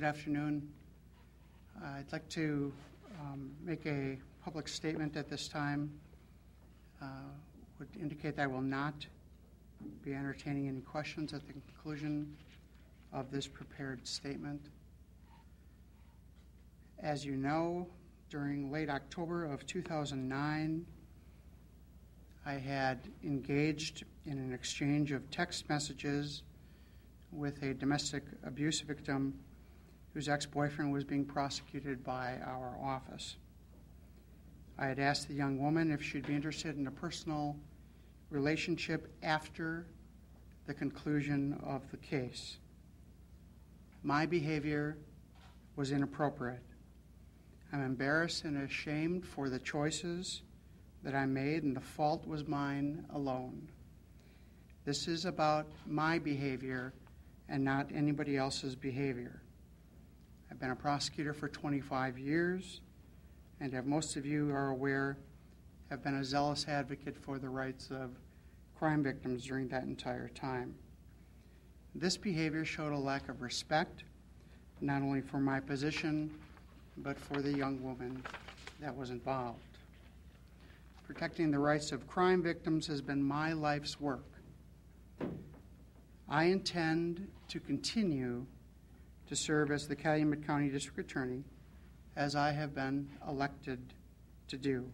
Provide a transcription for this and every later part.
Good afternoon. Uh, I'd like to um, make a public statement at this time. Uh, Would indicate that I will not be entertaining any questions at the conclusion of this prepared statement. As you know, during late October of 2009, I had engaged in an exchange of text messages with a domestic abuse victim whose ex boyfriend was being prosecuted by our office. I had asked the young woman if she'd be interested in a personal relationship after the conclusion of the case. My behavior was inappropriate. I'm embarrassed and ashamed for the choices that I made, and the fault was mine alone. This is about my behavior and not anybody else's behavior. I've been a prosecutor for 25 years, and as most of you are aware, have been a zealous advocate for the rights of crime victims during that entire time. This behavior showed a lack of respect, not only for my position, but for the young woman that was involved. Protecting the rights of crime victims has been my life's work. I intend to continue to serve as the Calumet County District Attorney as I have been elected to do.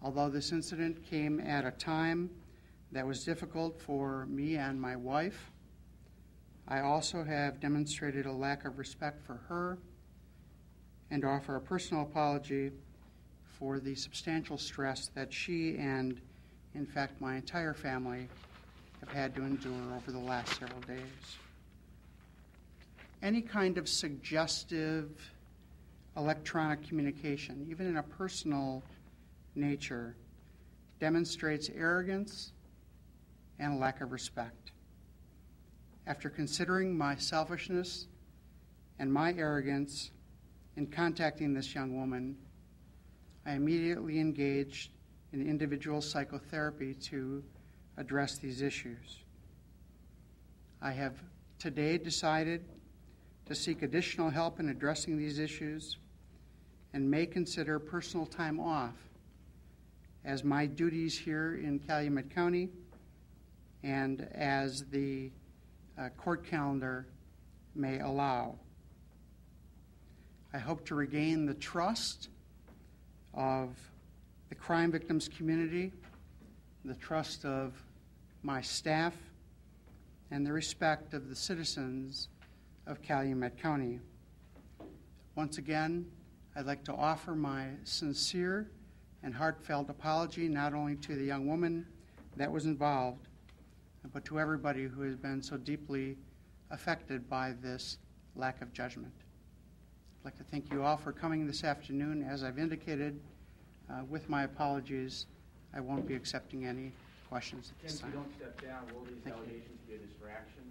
Although this incident came at a time that was difficult for me and my wife, I also have demonstrated a lack of respect for her and offer a personal apology for the substantial stress that she and, in fact, my entire family have had to endure over the last several days. Any kind of suggestive electronic communication, even in a personal nature, demonstrates arrogance and lack of respect. After considering my selfishness and my arrogance in contacting this young woman, I immediately engaged in individual psychotherapy to address these issues. I have today decided to seek additional help in addressing these issues and may consider personal time off as my duties here in Calumet County and as the uh, court calendar may allow. I hope to regain the trust of the crime victims community, the trust of my staff, and the respect of the citizens of Calumet County. Once again, I'd like to offer my sincere and heartfelt apology not only to the young woman that was involved, but to everybody who has been so deeply affected by this lack of judgment. I'd like to thank you all for coming this afternoon. As I've indicated, uh, with my apologies, I won't be accepting any questions at this if you don't step down, will these Thank you. allegations be a distraction